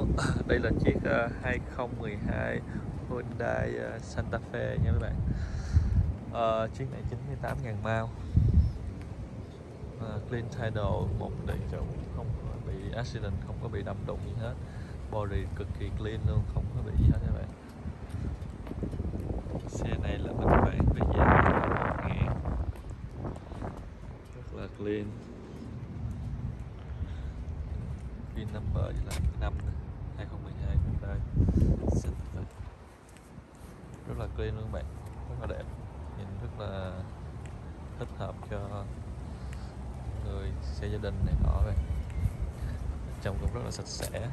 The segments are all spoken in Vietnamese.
Hello, đây là chiếc ờ, uh, 2012 Hyundai uh, Santa Fe nha các bạn. Uh, Chiếc này 98.000 mao uh, Clean title, một đầy chủ không có bị accident, không có bị đâm đụng gì hết. Body cực kỳ clean luôn, không có bị gì hết các bạn. Xe này là mình bán với giá 1 ngàn. Rất là clean. Pin number là năm 2012 Hyundai Santa rất là clean luôn các bạn. Rất là đẹp. Nhìn rất là thích hợp cho người xe gia đình này nọ vậy trông cũng rất là sạch sẽ.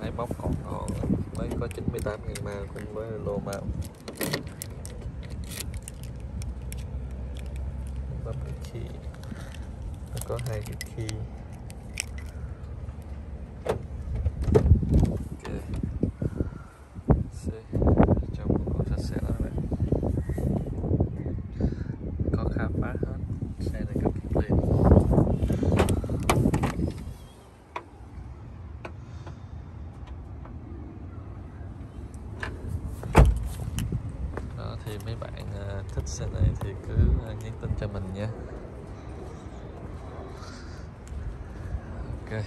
Máy bóc còn ngon. Mới có 98 ngàn mao cùng với lô mao bấm cái key nó có hai cái key. Khám phá hết xe này cực kỳ clean đó, thì mấy bạn à, thích xe này thì cứ à, nhắn tin cho mình nha. Ok.